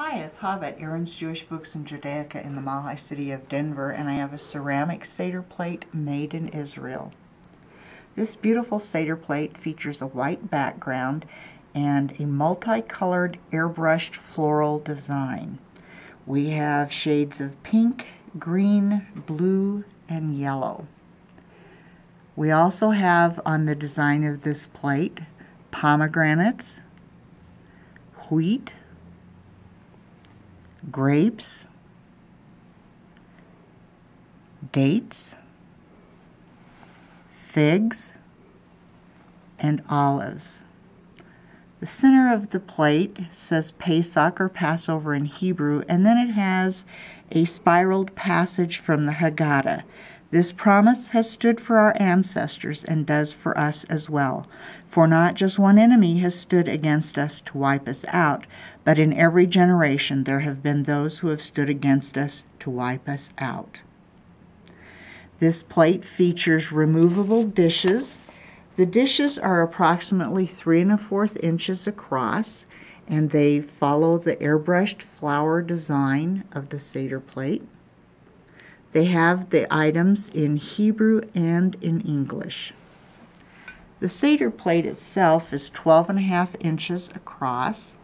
Hi, it's Hav at Aharon's Jewish Books in Judaica in the Mile High city of Denver, and I have a ceramic Seder plate made in Israel. This beautiful Seder plate features a white background and a multicolored airbrushed floral design. We have shades of pink, green, blue, and yellow. We also have on the design of this plate pomegranates, wheat, grapes, dates, figs, and olives. The center of the plate says Pesach or Passover in Hebrew, and then it has a spiraled passage from the Haggadah. This promise has stood for our ancestors and does for us as well. For not just one enemy has stood against us to wipe us out, but in every generation there have been those who have stood against us to wipe us out. This plate features removable dishes. The dishes are approximately three and a fourth inches across, and they follow the airbrushed flower design of the Seder plate. They have the items in Hebrew and in English. The Seder plate itself is 12 and a half inches across.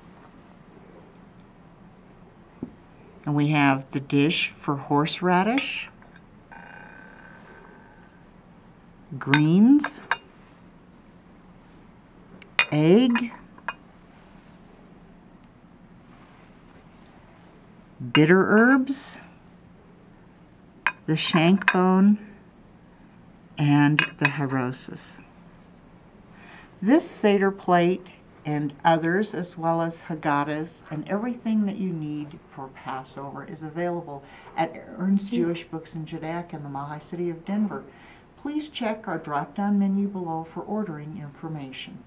And we have the dish for horseradish, greens, egg, bitter herbs, the shank bone, and the harosis. This Seder plate and others, as well as Haggadahs and everything that you need for Passover is available at Aharon's Jewish Books in Judaica in the Mile High City of Denver. Please check our drop-down menu below for ordering information.